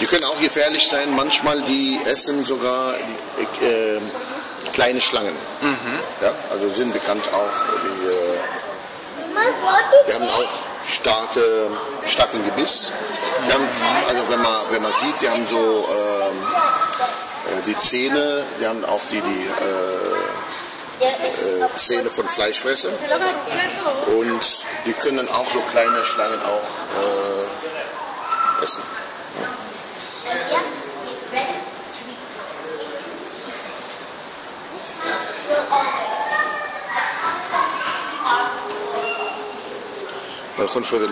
Die können auch gefährlich sein. Manchmal die essen sogar die, äh, kleine Schlangen. Ja, also sind bekannt auch. Die, äh, die haben auch starke, starken Gebiss. Haben, also wenn man, wenn man sieht, sie haben so ähm, äh, die Zähne, die haben auch die, die äh, äh, Zähne von Fleischfresser. Und die können auch so kleine Schlangen auch äh, essen. ما يكونش هذا